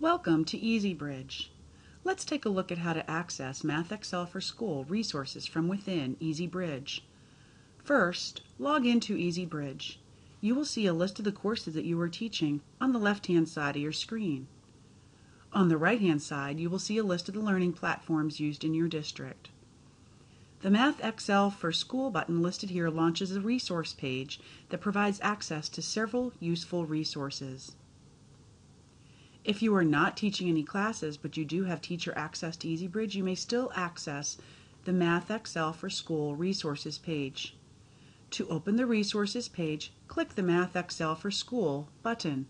Welcome to EasyBridge. Let's take a look at how to access MathXL for School resources from within EasyBridge. First, log into EasyBridge. You will see a list of the courses that you are teaching on the left-hand side of your screen. On the right-hand side, you will see a list of the learning platforms used in your district. The MathXL for School button listed here launches a resource page that provides access to several useful resources. If you are not teaching any classes, but you do have teacher access to EasyBridge, you may still access the MathXL for School resources page. To open the resources page, click the MathXL for School button.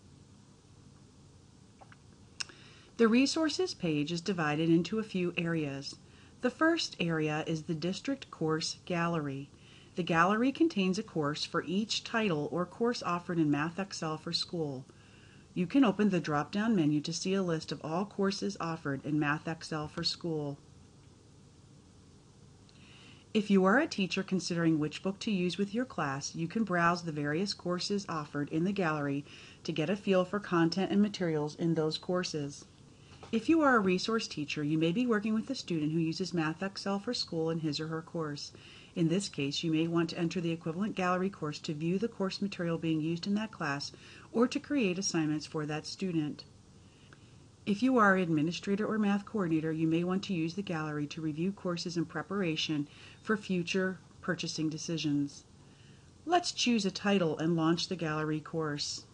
The resources page is divided into a few areas. The first area is the District Course Gallery. The gallery contains a course for each title or course offered in MathXL for School. You can open the drop-down menu to see a list of all courses offered in MathXL for School. If you are a teacher considering which book to use with your class, you can browse the various courses offered in the gallery to get a feel for content and materials in those courses. If you are a resource teacher, you may be working with a student who uses MathXL for School in his or her course. In this case, you may want to enter the equivalent gallery course to view the course material being used in that class or to create assignments for that student. If you are an administrator or math coordinator, you may want to use the gallery to review courses in preparation for future purchasing decisions. Let's choose a title and launch the gallery course.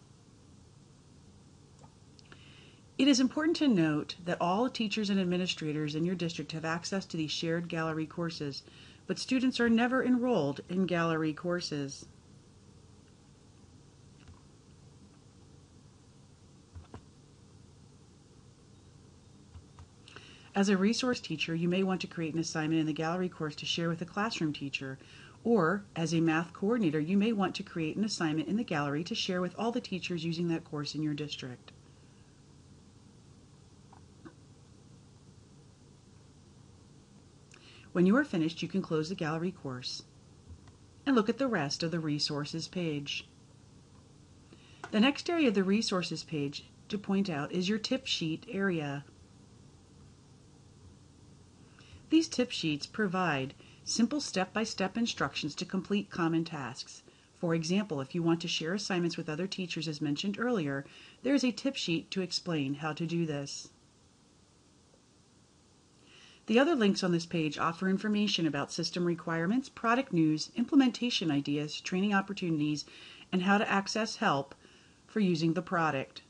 It is important to note that all teachers and administrators in your district have access to these shared gallery courses, but students are never enrolled in gallery courses. As a resource teacher, you may want to create an assignment in the gallery course to share with a classroom teacher, or as a math coordinator, you may want to create an assignment in the gallery to share with all the teachers using that course in your district. When you are finished, you can close the gallery course and look at the rest of the resources page. The next area of the resources page to point out is your tip sheet area. These tip sheets provide simple step-by-step -step instructions to complete common tasks. For example, if you want to share assignments with other teachers as mentioned earlier, there is a tip sheet to explain how to do this. The other links on this page offer information about system requirements, product news, implementation ideas, training opportunities, and how to access help for using the product.